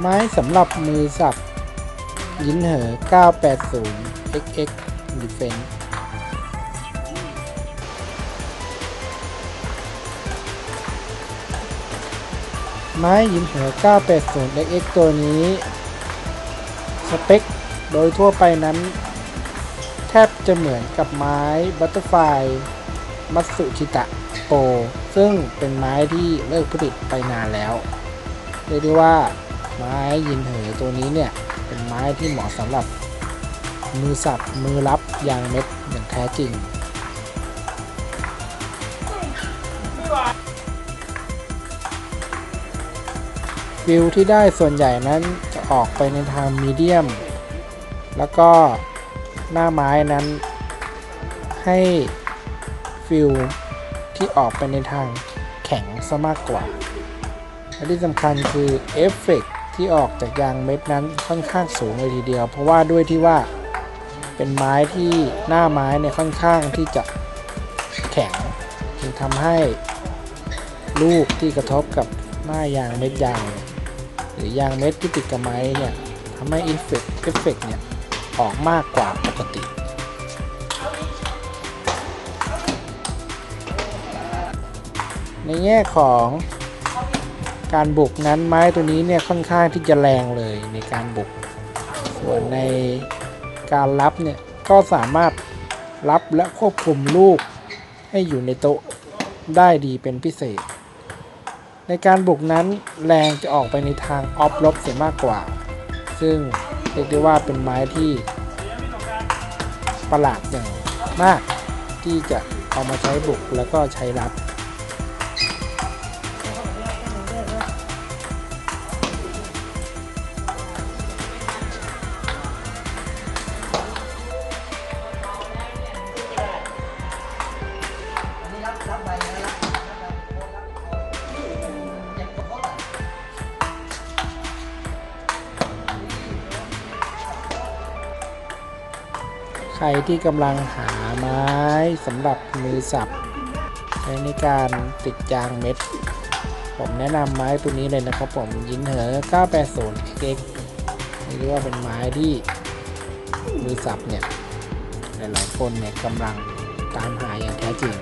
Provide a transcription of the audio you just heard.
ไม้สำหรับมือสับ ยินเหอ 980 XX Defense ไม้ยินเหอ 980 XX ตัวนี้ สเปคโดยทั่วไปนั้น แทบจะเหมือนกับไม้บัตเตอร์ไฟมัตสุชิตะโปซึ่งเป็นไม้ที่เลิกผลิตไปนานแล้ว เรียกได้ว่า ไม้ยินเหอตัวนี้เนี่ย เป็นไม้ที่เหมาะสำหรับมือสับมือรับยางเม็ดอย่างแท้จริงฟิลที่ได้ส่วนใหญ่นั้นจะออกไปในทางมีเดียม แล้วก็หน้าไม้นั้นให้ feel ที่ออกไปในทางแข็งซะมากกว่า และที่สำคัญคือเอฟเฟกต์ ที่ออกจากยางเม็ดนั้นค่อนข้างสูงเลยทีเดียว เพราะว่าด้วยที่ว่าเป็นไม้ที่หน้าไม้เนี่ยค่อนข้างที่จะแข็งจึงทำให้ลูกที่กระทบกับหน้ายางเม็ดยาง หรือยางเม็ดที่ติดกับไม้เนี่ยทำให้ effect effect เนี่ยออกมากกว่าปกติในแง่ของ การบุกนั้นไม้ตัวนี้เนี่ยค่อนข้างที่จะแรงเลยในการบุก ส่วนในการรับเนี่ยก็สามารถรับและควบคุมลูกให้อยู่ในโต๊ะได้ดีเป็นพิเศษ ในการบุกนั้นแรงจะออกไปในทางออฟลบเสียมากกว่า ซึ่งเรียกได้ว่าเป็นไม้ที่ประหลาดอย่างมากที่จะเอามาใช้บุกแล้วก็ใช้รับ ใครที่กำลังหาไม้สำหรับมือสับใช้ในการติดยางเม็ด ผมแนะนำไม้ตัวนี้เลยนะครับผมยินเหอ 980 x เรียกว่าเป็นไม้ที่มือสับเนี่ย หลายๆคนเนี่ยกำลังตามหาอย่างแท้จริง